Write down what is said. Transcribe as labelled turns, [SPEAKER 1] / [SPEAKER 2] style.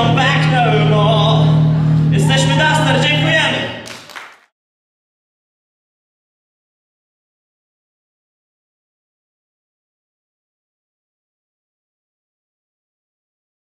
[SPEAKER 1] come back no more. Jesteśmy Duster, dzięki